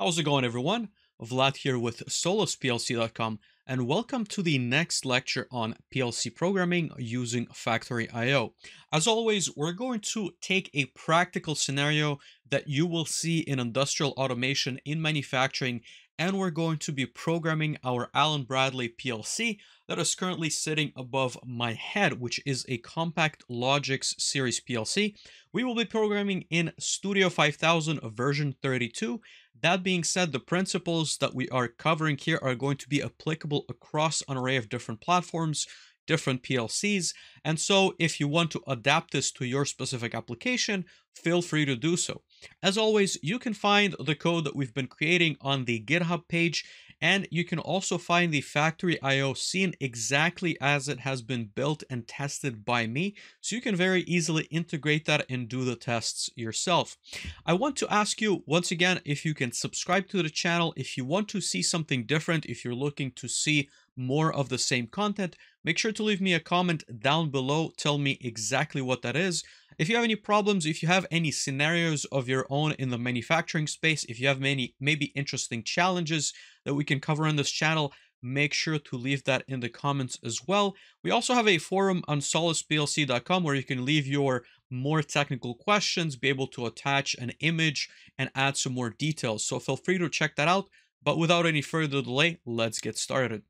How's it going, everyone? Vlad here with solisplc.com and welcome to the next lecture on PLC programming using Factory.io. As always, we're going to take a practical scenario that you will see in industrial automation in manufacturing, and we're going to be programming our Allen Bradley PLC that is currently sitting above my head, which is a CompactLogix Series PLC. We will be programming in Studio 5000 version 32 that being said, the principles that we are covering here are going to be applicable across an array of different platforms, different PLCs, and so if you want to adapt this to your specific application, feel free to do so. As always, you can find the code that we've been creating on the GitHub page, and you can also find the factory IO scene exactly as it has been built and tested by me, so you can very easily integrate that and do the tests yourself. I want to ask you once again if you can subscribe to the channel if you want to see something different, if you're looking to see more of the same content, make sure to leave me a comment down below. Tell me exactly what that is. If you have any problems, if you have any scenarios of your own in the manufacturing space, if you have many maybe interesting challenges that we can cover on this channel, make sure to leave that in the comments as well. We also have a forum on solisplc.com where you can leave your more technical questions, be able to attach an image and add some more details. So feel free to check that out. But without any further delay, let's get started.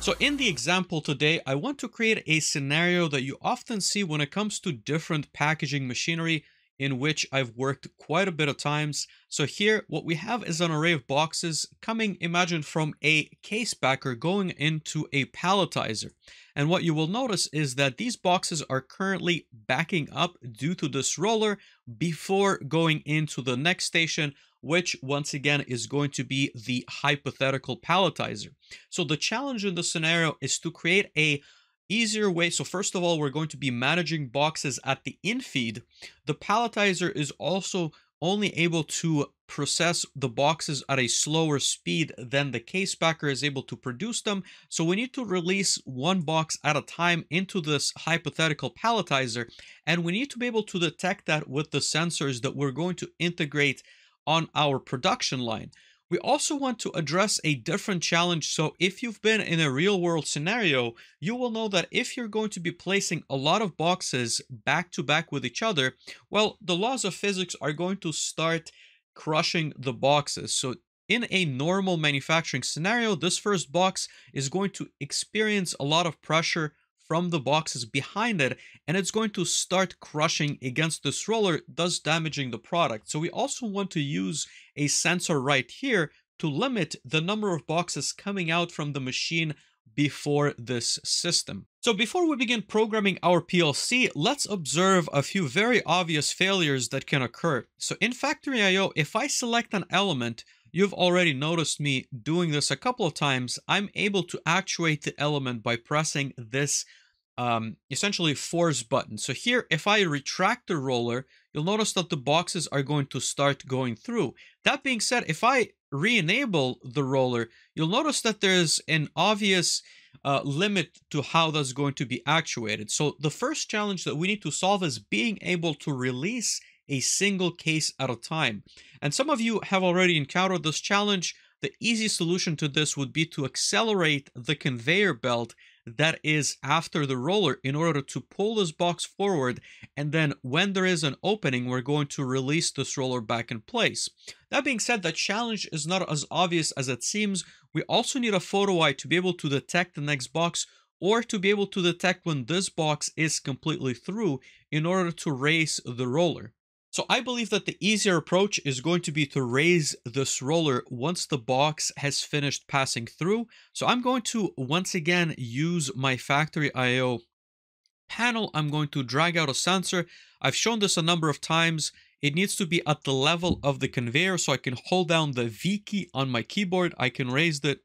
So in the example today, I want to create a scenario that you often see when it comes to different packaging machinery in which I've worked quite a bit of times. So here, what we have is an array of boxes coming, imagine, from a case packer going into a palletizer. And what you will notice is that these boxes are currently backing up due to this roller before going into the next station which once again is going to be the hypothetical palletizer. So the challenge in the scenario is to create a easier way. So first of all, we're going to be managing boxes at the infeed. The palletizer is also only able to process the boxes at a slower speed than the case packer is able to produce them. So we need to release one box at a time into this hypothetical palletizer. And we need to be able to detect that with the sensors that we're going to integrate on our production line. We also want to address a different challenge. So if you've been in a real world scenario, you will know that if you're going to be placing a lot of boxes back to back with each other, well, the laws of physics are going to start crushing the boxes. So in a normal manufacturing scenario, this first box is going to experience a lot of pressure from the boxes behind it and it's going to start crushing against this roller thus damaging the product. So we also want to use a sensor right here to limit the number of boxes coming out from the machine before this system. So before we begin programming our PLC, let's observe a few very obvious failures that can occur. So in Factory.io, if I select an element, You've already noticed me doing this a couple of times. I'm able to actuate the element by pressing this um, essentially force button. So here, if I retract the roller, you'll notice that the boxes are going to start going through. That being said, if I re-enable the roller, you'll notice that there's an obvious uh, limit to how that's going to be actuated. So the first challenge that we need to solve is being able to release a single case at a time. And some of you have already encountered this challenge. The easy solution to this would be to accelerate the conveyor belt that is after the roller in order to pull this box forward and then when there is an opening we're going to release this roller back in place. That being said, the challenge is not as obvious as it seems. We also need a photo eye to be able to detect the next box or to be able to detect when this box is completely through in order to raise the roller. So I believe that the easier approach is going to be to raise this roller once the box has finished passing through. So I'm going to once again use my factory IO panel. I'm going to drag out a sensor. I've shown this a number of times. It needs to be at the level of the conveyor so I can hold down the V key on my keyboard. I can raise it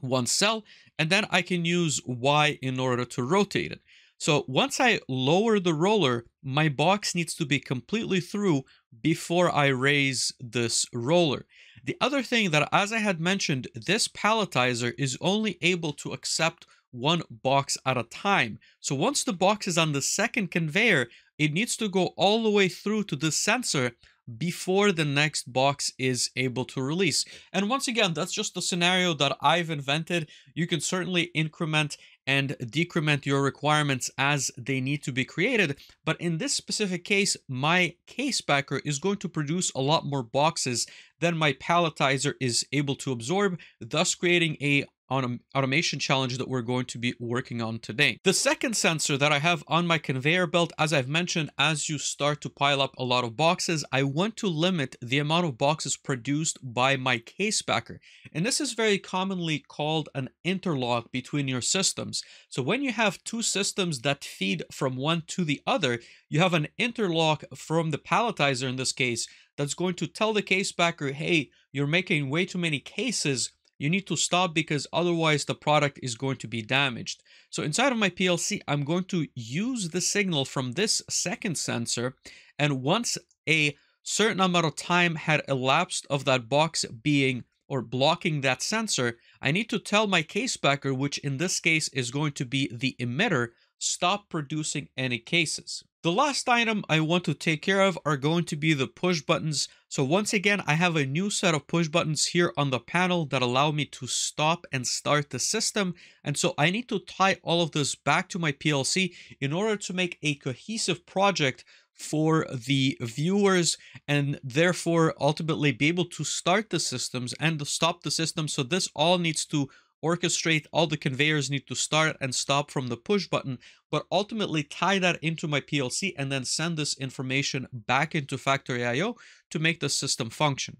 one cell and then I can use Y in order to rotate it. So once I lower the roller, my box needs to be completely through before I raise this roller. The other thing that, as I had mentioned, this palletizer is only able to accept one box at a time. So once the box is on the second conveyor, it needs to go all the way through to the sensor before the next box is able to release. And once again, that's just the scenario that I've invented. You can certainly increment and decrement your requirements as they need to be created. But in this specific case, my case packer is going to produce a lot more boxes than my palletizer is able to absorb, thus creating a automation challenge that we're going to be working on today. The second sensor that I have on my conveyor belt, as I've mentioned, as you start to pile up a lot of boxes, I want to limit the amount of boxes produced by my case packer. And this is very commonly called an interlock between your systems. So when you have two systems that feed from one to the other, you have an interlock from the palletizer in this case that's going to tell the case packer, hey, you're making way too many cases you need to stop because otherwise the product is going to be damaged. So inside of my PLC, I'm going to use the signal from this second sensor. And once a certain amount of time had elapsed of that box being or blocking that sensor, I need to tell my case packer, which in this case is going to be the emitter, stop producing any cases. The last item I want to take care of are going to be the push buttons. So once again, I have a new set of push buttons here on the panel that allow me to stop and start the system. And so I need to tie all of this back to my PLC in order to make a cohesive project for the viewers and therefore ultimately be able to start the systems and to stop the system. So this all needs to orchestrate all the conveyors need to start and stop from the push button, but ultimately tie that into my PLC and then send this information back into Factory IO to make the system function.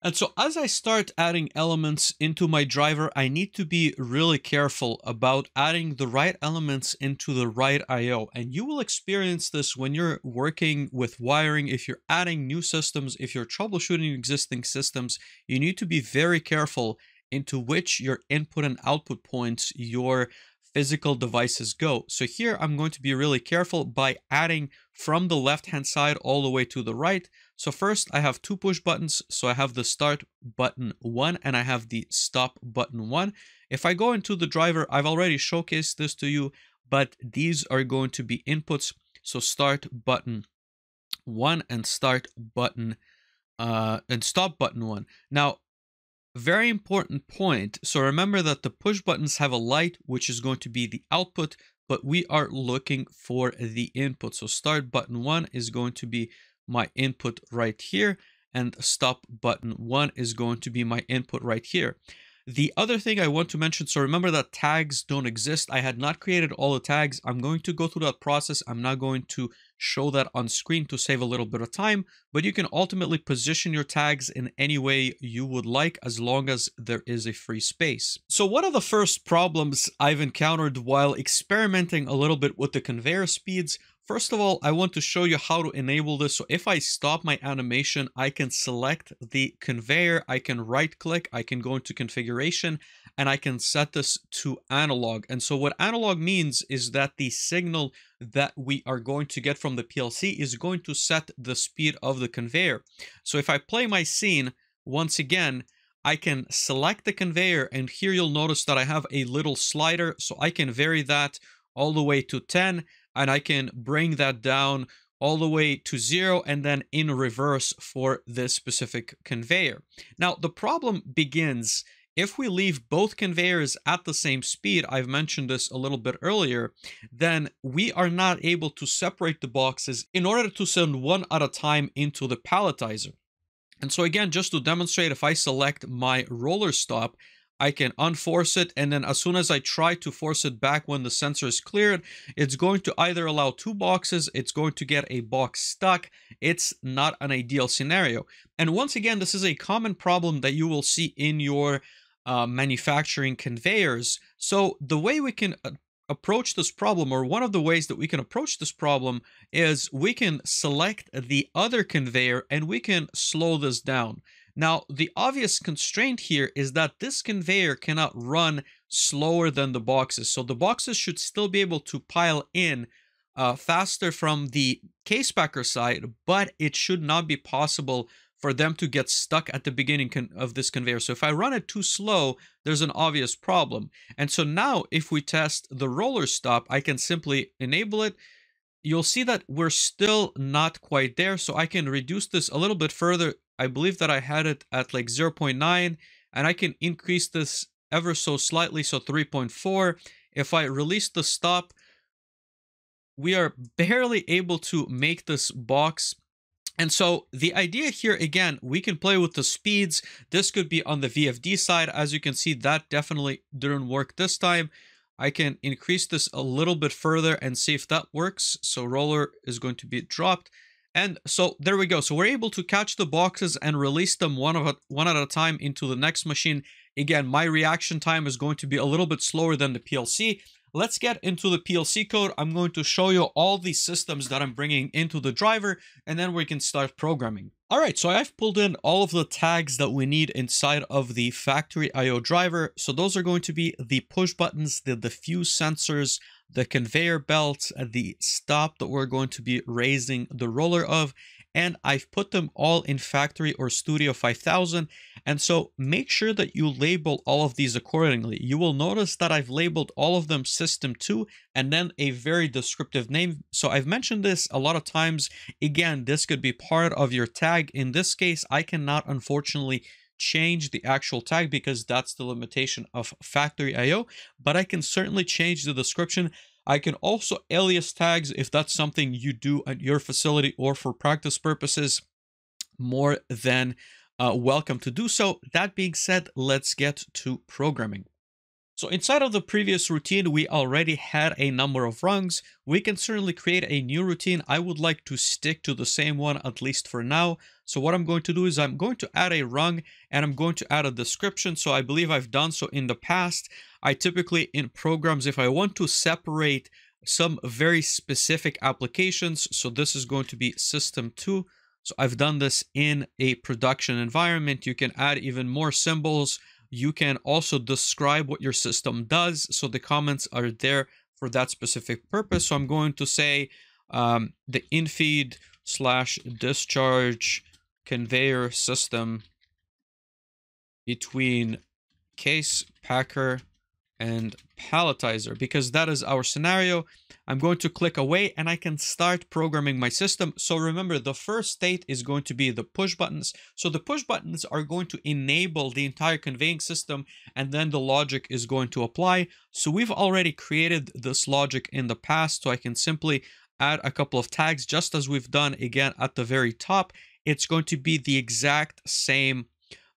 And so as I start adding elements into my driver, I need to be really careful about adding the right elements into the right IO. And you will experience this when you're working with wiring. If you're adding new systems, if you're troubleshooting existing systems, you need to be very careful into which your input and output points your physical devices go. So here I'm going to be really careful by adding from the left hand side all the way to the right. So first I have two push buttons. So I have the start button one and I have the stop button one. If I go into the driver, I've already showcased this to you, but these are going to be inputs. So start button one and start button uh, and stop button one. Now very important point. So remember that the push buttons have a light, which is going to be the output, but we are looking for the input. So start button one is going to be my input right here and stop button one is going to be my input right here. The other thing I want to mention, so remember that tags don't exist. I had not created all the tags. I'm going to go through that process. I'm not going to show that on screen to save a little bit of time, but you can ultimately position your tags in any way you would like as long as there is a free space. So one of the first problems I've encountered while experimenting a little bit with the conveyor speeds First of all, I want to show you how to enable this. So if I stop my animation, I can select the conveyor, I can right click, I can go into configuration, and I can set this to analog. And so what analog means is that the signal that we are going to get from the PLC is going to set the speed of the conveyor. So if I play my scene, once again, I can select the conveyor and here you'll notice that I have a little slider so I can vary that all the way to 10 and I can bring that down all the way to zero and then in reverse for this specific conveyor. Now, the problem begins if we leave both conveyors at the same speed, I've mentioned this a little bit earlier, then we are not able to separate the boxes in order to send one at a time into the palletizer. And so again, just to demonstrate, if I select my roller stop, I can unforce it and then as soon as I try to force it back when the sensor is cleared, it's going to either allow two boxes, it's going to get a box stuck. It's not an ideal scenario. And once again, this is a common problem that you will see in your uh, manufacturing conveyors. So the way we can uh, approach this problem, or one of the ways that we can approach this problem, is we can select the other conveyor and we can slow this down. Now, the obvious constraint here is that this conveyor cannot run slower than the boxes. So the boxes should still be able to pile in uh, faster from the case packer side, but it should not be possible for them to get stuck at the beginning of this conveyor. So if I run it too slow, there's an obvious problem. And so now if we test the roller stop, I can simply enable it, you'll see that we're still not quite there. So I can reduce this a little bit further. I believe that I had it at like 0.9 and I can increase this ever so slightly. So 3.4. If I release the stop, we are barely able to make this box and so the idea here, again, we can play with the speeds. This could be on the VFD side. As you can see, that definitely didn't work this time. I can increase this a little bit further and see if that works. So roller is going to be dropped. And so there we go. So we're able to catch the boxes and release them one, of a, one at a time into the next machine. Again, my reaction time is going to be a little bit slower than the PLC. Let's get into the PLC code. I'm going to show you all these systems that I'm bringing into the driver, and then we can start programming. All right, so I've pulled in all of the tags that we need inside of the factory IO driver. So those are going to be the push buttons, the diffuse sensors, the conveyor belt, the stop that we're going to be raising the roller of, and I've put them all in factory or studio 5000 and so make sure that you label all of these accordingly. You will notice that I've labeled all of them system 2 and then a very descriptive name. So I've mentioned this a lot of times. Again this could be part of your tag. In this case I cannot unfortunately change the actual tag because that's the limitation of factory IO but I can certainly change the description I can also alias tags if that's something you do at your facility or for practice purposes, more than uh, welcome to do so. That being said, let's get to programming. So inside of the previous routine, we already had a number of rungs. We can certainly create a new routine. I would like to stick to the same one, at least for now. So what I'm going to do is I'm going to add a rung and I'm going to add a description. So I believe I've done so in the past. I typically in programs, if I want to separate some very specific applications, so this is going to be system two. So I've done this in a production environment. You can add even more symbols you can also describe what your system does. So the comments are there for that specific purpose. So I'm going to say um, the infeed slash discharge conveyor system between case packer and palletizer because that is our scenario. I'm going to click away and I can start programming my system. So remember the first state is going to be the push buttons. So the push buttons are going to enable the entire conveying system and then the logic is going to apply. So we've already created this logic in the past so I can simply add a couple of tags just as we've done again at the very top. It's going to be the exact same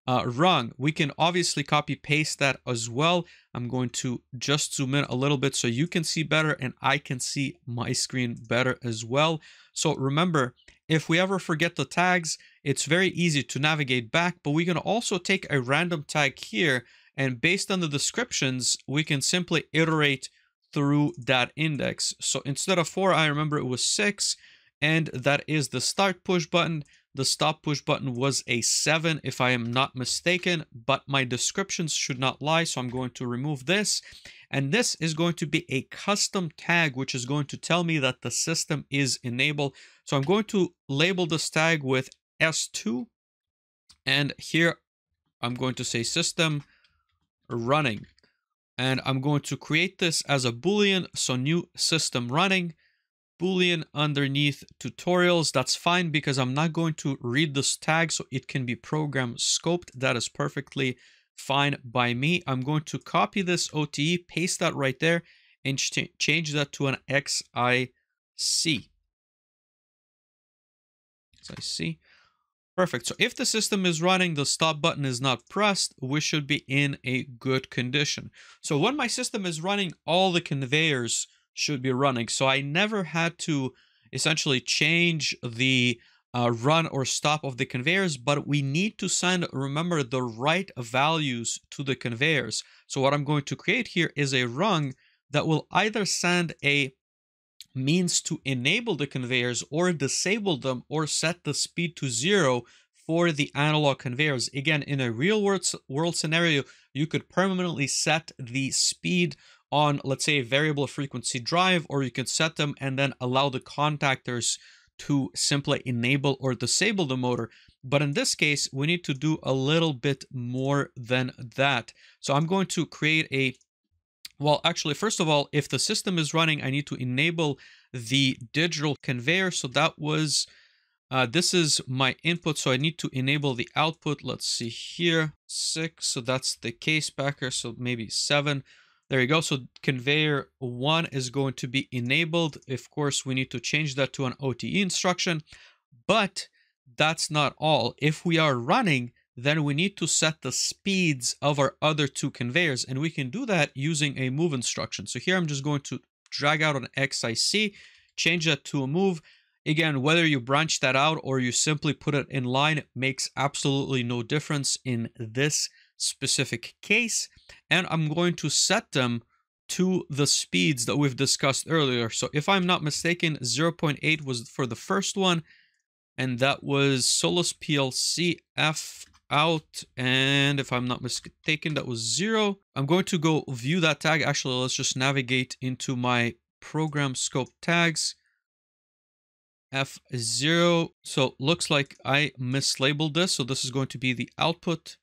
uh, rung. We can obviously copy paste that as well. I'm going to just zoom in a little bit so you can see better and I can see my screen better as well. So remember, if we ever forget the tags, it's very easy to navigate back, but we can also take a random tag here and based on the descriptions, we can simply iterate through that index. So instead of four, I remember it was six and that is the start push button. The stop push button was a 7 if I am not mistaken, but my descriptions should not lie, so I'm going to remove this. And this is going to be a custom tag, which is going to tell me that the system is enabled. So I'm going to label this tag with S2. And here I'm going to say system running. And I'm going to create this as a Boolean, so new system running. Boolean underneath tutorials. That's fine because I'm not going to read this tag so it can be program scoped. That is perfectly fine by me. I'm going to copy this OTE, paste that right there, and ch change that to an XIC. XIC. Perfect. So if the system is running, the stop button is not pressed, we should be in a good condition. So when my system is running, all the conveyors should be running. So I never had to essentially change the uh, run or stop of the conveyors, but we need to send, remember, the right values to the conveyors. So what I'm going to create here is a rung that will either send a means to enable the conveyors or disable them or set the speed to zero for the analog conveyors. Again, in a real world, world scenario, you could permanently set the speed on, let's say, a variable frequency drive, or you can set them and then allow the contactors to simply enable or disable the motor. But in this case, we need to do a little bit more than that. So I'm going to create a Well, actually, first of all, if the system is running, I need to enable the digital conveyor. So that was, uh, this is my input. So I need to enable the output. Let's see here, six. So that's the case packer. So maybe seven. There you go. So conveyor one is going to be enabled. Of course, we need to change that to an OTE instruction, but that's not all. If we are running, then we need to set the speeds of our other two conveyors, and we can do that using a move instruction. So here I'm just going to drag out an XIC, change that to a move. Again, whether you branch that out or you simply put it in line makes absolutely no difference in this specific case. And I'm going to set them to the speeds that we've discussed earlier. So if I'm not mistaken, 0.8 was for the first one, and that was Solis PLC F out. And if I'm not mistaken, that was zero. I'm going to go view that tag. Actually, let's just navigate into my program scope tags. F0. So looks like I mislabeled this. So this is going to be the output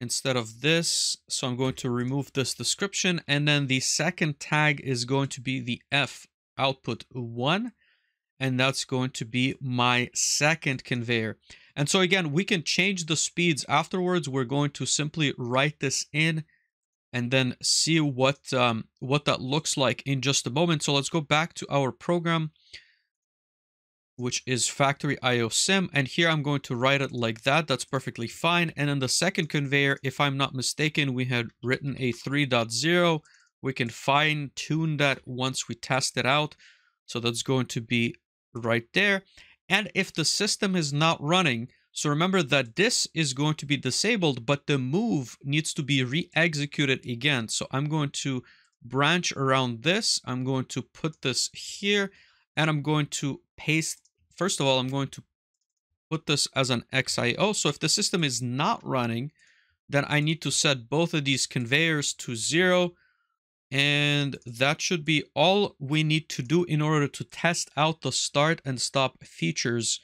instead of this. So I'm going to remove this description. And then the second tag is going to be the F output 1. And that's going to be my second conveyor. And so again, we can change the speeds afterwards. We're going to simply write this in and then see what um, what that looks like in just a moment. So let's go back to our program which is factory IO sim. And here I'm going to write it like that. That's perfectly fine. And then the second conveyor, if I'm not mistaken, we had written a 3.0. We can fine tune that once we test it out. So that's going to be right there. And if the system is not running, so remember that this is going to be disabled, but the move needs to be re-executed again. So I'm going to branch around this. I'm going to put this here and I'm going to paste first of all, I'm going to put this as an XIO. So if the system is not running, then I need to set both of these conveyors to zero. And that should be all we need to do in order to test out the start and stop features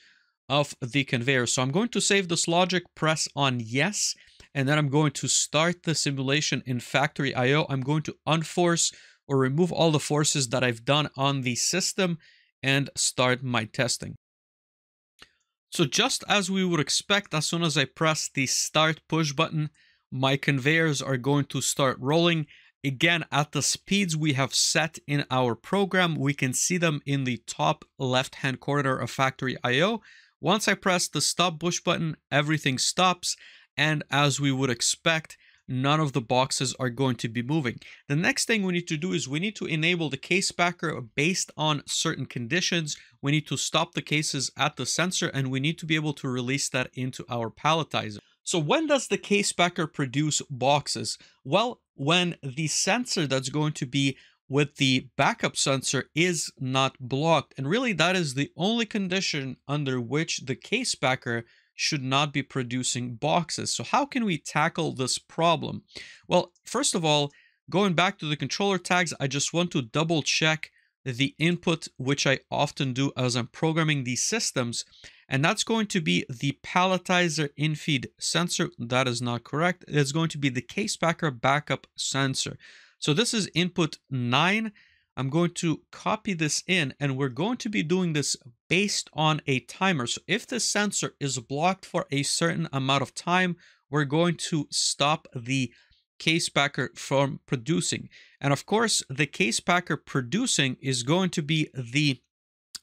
of the conveyor. So I'm going to save this logic, press on yes, and then I'm going to start the simulation in factory IO. I'm going to unforce or remove all the forces that I've done on the system and start my testing. So just as we would expect, as soon as I press the start push button, my conveyors are going to start rolling. Again, at the speeds we have set in our program, we can see them in the top left-hand corner of Factory IO. Once I press the stop push button, everything stops. And as we would expect, none of the boxes are going to be moving. The next thing we need to do is we need to enable the case packer based on certain conditions. We need to stop the cases at the sensor and we need to be able to release that into our palletizer. So when does the case packer produce boxes? Well, when the sensor that's going to be with the backup sensor is not blocked. And really that is the only condition under which the case packer should not be producing boxes. So how can we tackle this problem? Well, first of all, going back to the controller tags, I just want to double check the input, which I often do as I'm programming these systems. And that's going to be the palletizer infeed sensor. That is not correct. It's going to be the case packer backup sensor. So this is input 9 I'm going to copy this in and we're going to be doing this based on a timer. So if the sensor is blocked for a certain amount of time, we're going to stop the case packer from producing. And of course, the case packer producing is going to be the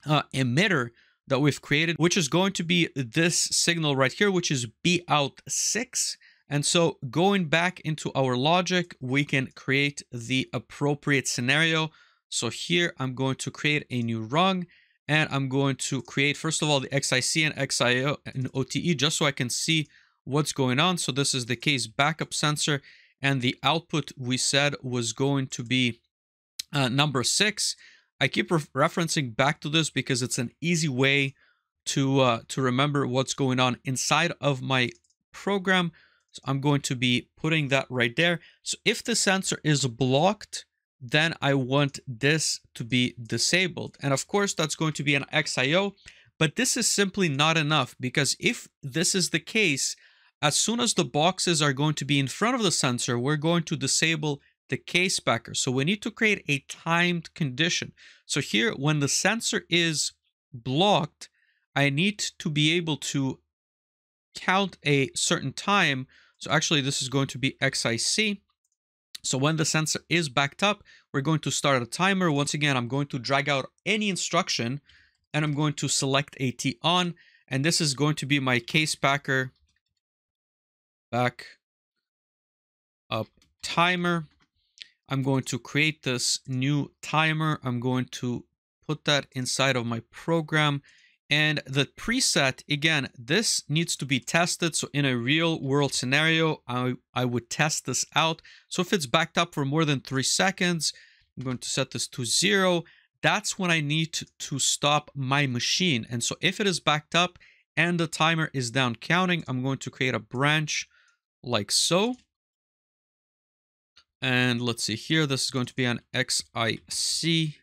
uh, emitter that we've created, which is going to be this signal right here, which is B out 6. And so going back into our logic, we can create the appropriate scenario. So here I'm going to create a new rung and I'm going to create, first of all, the XIC and XIO and OTE just so I can see what's going on. So this is the case backup sensor and the output we said was going to be uh, number six. I keep re referencing back to this because it's an easy way to uh, to remember what's going on inside of my program. So I'm going to be putting that right there. So if the sensor is blocked, then I want this to be disabled. And of course, that's going to be an XIO, but this is simply not enough because if this is the case, as soon as the boxes are going to be in front of the sensor, we're going to disable the case packer. So we need to create a timed condition. So here, when the sensor is blocked, I need to be able to count a certain time. So actually, this is going to be XIC. So when the sensor is backed up, we're going to start a timer. Once again, I'm going to drag out any instruction and I'm going to select a TON. And this is going to be my case packer back up timer. I'm going to create this new timer. I'm going to put that inside of my program. And the preset, again, this needs to be tested. So in a real world scenario, I, I would test this out. So if it's backed up for more than three seconds, I'm going to set this to zero. That's when I need to, to stop my machine. And so if it is backed up and the timer is down counting, I'm going to create a branch like so. And let's see here, this is going to be an XIC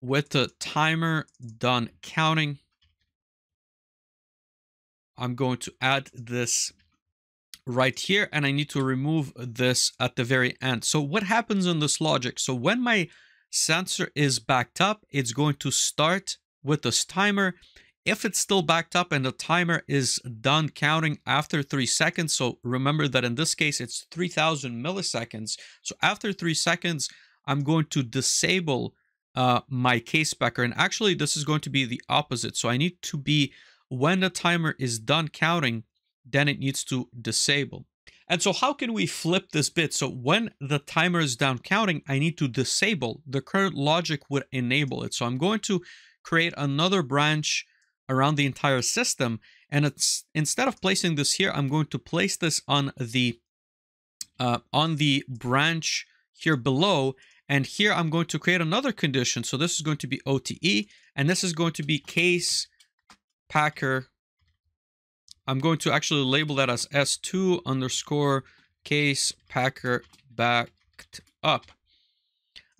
with the timer done counting. I'm going to add this right here and I need to remove this at the very end. So what happens in this logic? So when my sensor is backed up, it's going to start with this timer if it's still backed up and the timer is done counting after three seconds, so remember that in this case, it's 3000 milliseconds. So after three seconds, I'm going to disable uh, my case packer. And actually, this is going to be the opposite. So I need to be, when the timer is done counting, then it needs to disable. And so how can we flip this bit? So when the timer is down counting, I need to disable. The current logic would enable it. So I'm going to create another branch around the entire system. And it's instead of placing this here, I'm going to place this on the uh, on the branch here below. And here I'm going to create another condition. So this is going to be OTE, and this is going to be case packer. I'm going to actually label that as S2 underscore case packer backed up.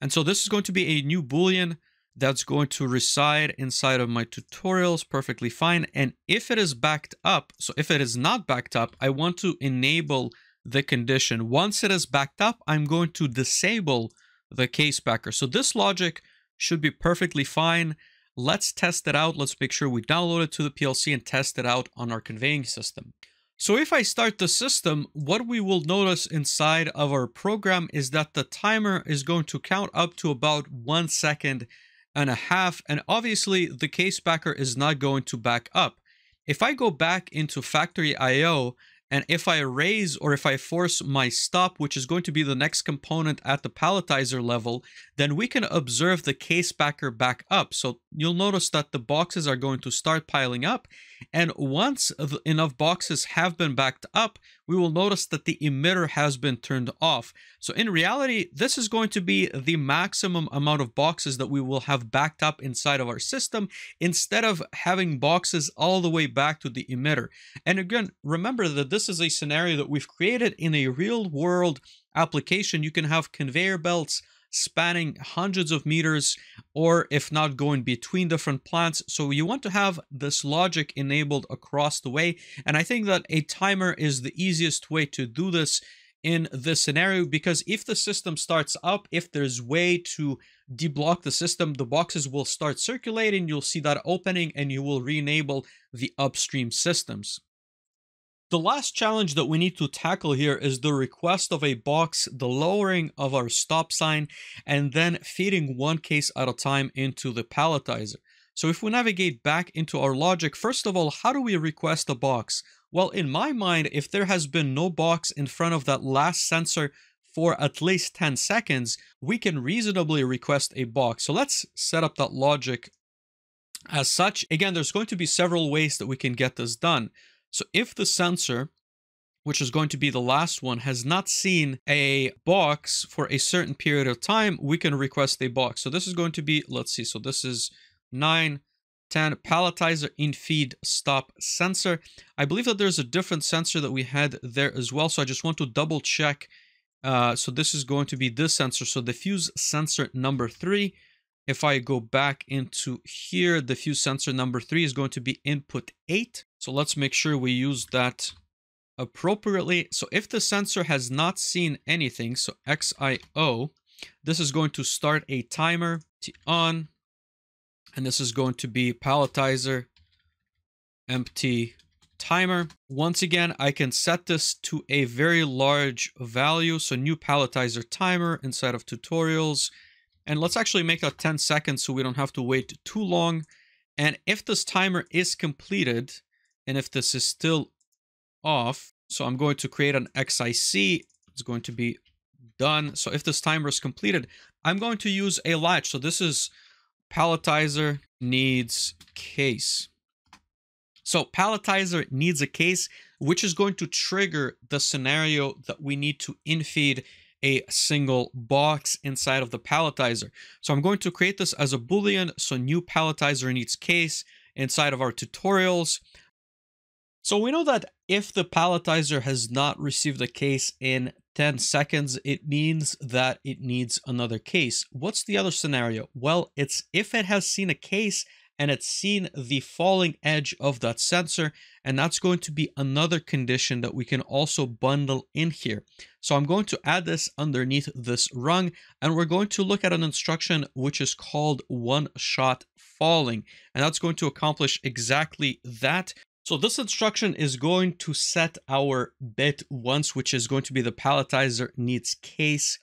And so this is going to be a new Boolean that's going to reside inside of my tutorials perfectly fine. And if it is backed up, so if it is not backed up, I want to enable the condition. Once it is backed up, I'm going to disable the case packer. So this logic should be perfectly fine. Let's test it out. Let's make sure we download it to the PLC and test it out on our conveying system. So if I start the system, what we will notice inside of our program is that the timer is going to count up to about one second and a half. And obviously the case packer is not going to back up. If I go back into factory IO and if I raise or if I force my stop, which is going to be the next component at the palletizer level, then we can observe the case packer back up. So you'll notice that the boxes are going to start piling up. And once enough boxes have been backed up, we will notice that the emitter has been turned off. So in reality, this is going to be the maximum amount of boxes that we will have backed up inside of our system instead of having boxes all the way back to the emitter. And again, remember that this is a scenario that we've created in a real world application. You can have conveyor belts spanning hundreds of meters or if not going between different plants. So you want to have this logic enabled across the way. And I think that a timer is the easiest way to do this in this scenario because if the system starts up, if there's way to deblock the system, the boxes will start circulating, you'll see that opening and you will re-enable the upstream systems. The last challenge that we need to tackle here is the request of a box, the lowering of our stop sign, and then feeding one case at a time into the palletizer. So if we navigate back into our logic, first of all, how do we request a box? Well, in my mind, if there has been no box in front of that last sensor for at least 10 seconds, we can reasonably request a box. So let's set up that logic as such. Again, there's going to be several ways that we can get this done. So if the sensor, which is going to be the last one, has not seen a box for a certain period of time, we can request a box. So this is going to be, let's see, so this is 9, 10, palletizer in feed stop sensor. I believe that there's a different sensor that we had there as well. So I just want to double check. Uh, so this is going to be this sensor. So diffuse sensor number three. If I go back into here, diffuse sensor number three is going to be input eight. So let's make sure we use that appropriately. So if the sensor has not seen anything, so XIO, this is going to start a timer on, and this is going to be palletizer empty timer. Once again, I can set this to a very large value. So new palletizer timer inside of tutorials. And let's actually make that 10 seconds so we don't have to wait too long. And if this timer is completed, and if this is still off, so I'm going to create an XIC, it's going to be done. So if this timer is completed, I'm going to use a latch. So this is palletizer needs case. So palletizer needs a case, which is going to trigger the scenario that we need to infeed a single box inside of the palletizer. So I'm going to create this as a boolean. So new palletizer needs case inside of our tutorials. So we know that if the palletizer has not received a case in 10 seconds, it means that it needs another case. What's the other scenario? Well, it's if it has seen a case and it's seen the falling edge of that sensor and that's going to be another condition that we can also bundle in here. So I'm going to add this underneath this rung and we're going to look at an instruction which is called one shot falling and that's going to accomplish exactly that. So this instruction is going to set our bit once which is going to be the palletizer needs case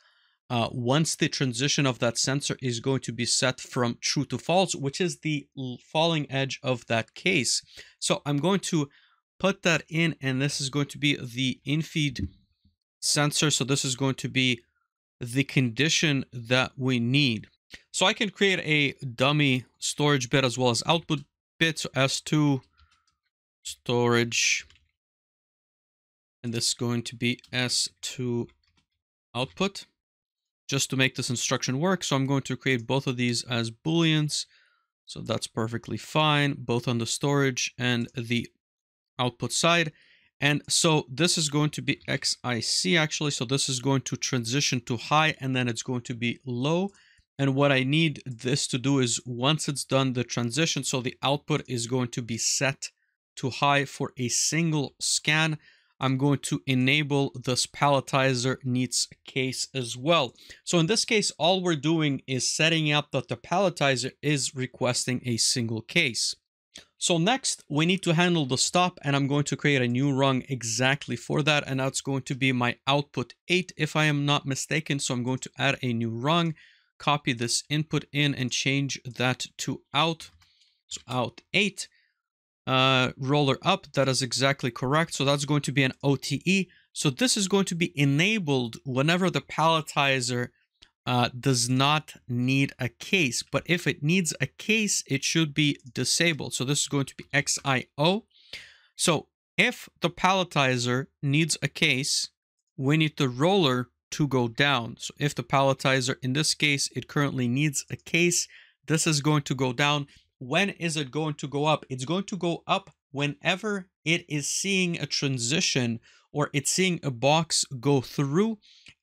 uh, once the transition of that sensor is going to be set from true to false, which is the falling edge of that case. So I'm going to put that in, and this is going to be the infeed sensor. So this is going to be the condition that we need. So I can create a dummy storage bit as well as output bit. So S2 storage, and this is going to be S2 output just to make this instruction work. So I'm going to create both of these as booleans. So that's perfectly fine, both on the storage and the output side. And so this is going to be XIC actually. So this is going to transition to high and then it's going to be low. And what I need this to do is once it's done the transition, so the output is going to be set to high for a single scan. I'm going to enable this palletizer needs case as well. So in this case, all we're doing is setting up that the palletizer is requesting a single case. So next, we need to handle the stop, and I'm going to create a new rung exactly for that, and that's going to be my output 8 if I am not mistaken. So I'm going to add a new rung, copy this input in, and change that to out. So out 8 uh, roller up. That is exactly correct. So that's going to be an OTE. So this is going to be enabled whenever the palletizer uh, does not need a case. But if it needs a case, it should be disabled. So this is going to be XIO. So if the palletizer needs a case, we need the roller to go down. So if the palletizer, in this case, it currently needs a case, this is going to go down when is it going to go up? It's going to go up whenever it is seeing a transition or it's seeing a box go through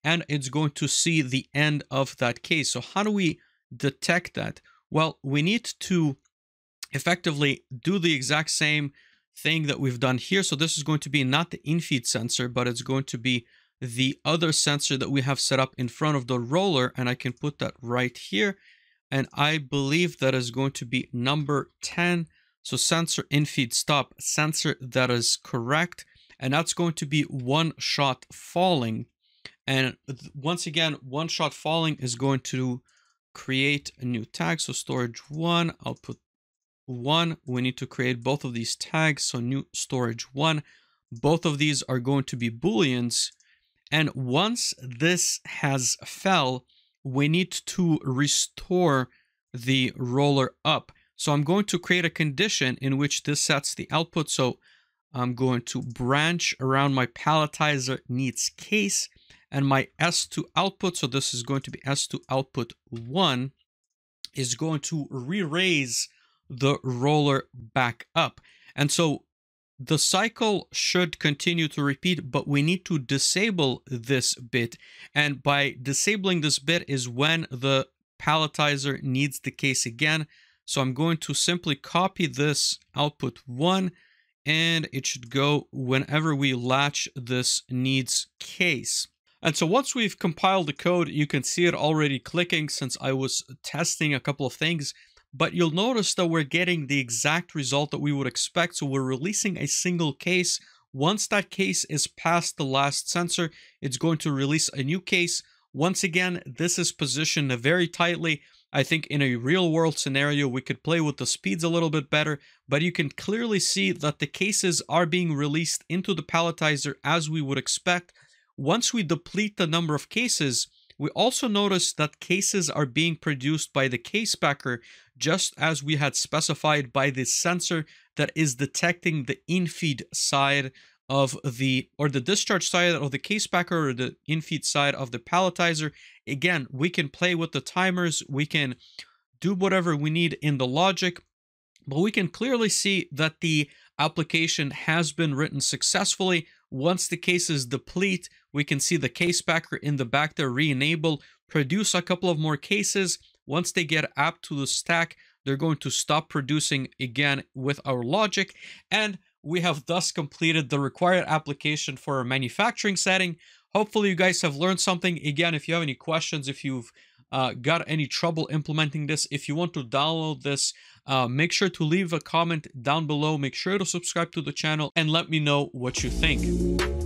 and it's going to see the end of that case. So how do we detect that? Well, we need to effectively do the exact same thing that we've done here. So this is going to be not the infeed sensor, but it's going to be the other sensor that we have set up in front of the roller. And I can put that right here and I believe that is going to be number 10. So sensor infeed stop, sensor that is correct. And that's going to be one shot falling. And once again, one shot falling is going to create a new tag. So storage one, output one. We need to create both of these tags. So new storage one. Both of these are going to be booleans. And once this has fell, we need to restore the roller up. So I'm going to create a condition in which this sets the output. So I'm going to branch around my palletizer needs case and my S2 output. So this is going to be S2 output one is going to re-raise the roller back up. And so the cycle should continue to repeat, but we need to disable this bit. And by disabling this bit is when the palletizer needs the case again. So I'm going to simply copy this output one and it should go whenever we latch this needs case. And so once we've compiled the code, you can see it already clicking since I was testing a couple of things, but you'll notice that we're getting the exact result that we would expect. So we're releasing a single case. Once that case is past the last sensor, it's going to release a new case. Once again, this is positioned very tightly. I think in a real world scenario, we could play with the speeds a little bit better, but you can clearly see that the cases are being released into the palletizer as we would expect. Once we deplete the number of cases, we also notice that cases are being produced by the case packer just as we had specified by the sensor that is detecting the infeed side of the or the discharge side of the case packer or the infeed side of the palletizer. Again we can play with the timers we can do whatever we need in the logic but we can clearly see that the application has been written successfully once the cases deplete we can see the case packer in the back there re-enable produce a couple of more cases once they get up to the stack they're going to stop producing again with our logic and we have thus completed the required application for our manufacturing setting. Hopefully you guys have learned something. Again, if you have any questions, if you've uh, got any trouble implementing this, if you want to download this, uh, make sure to leave a comment down below. Make sure to subscribe to the channel and let me know what you think.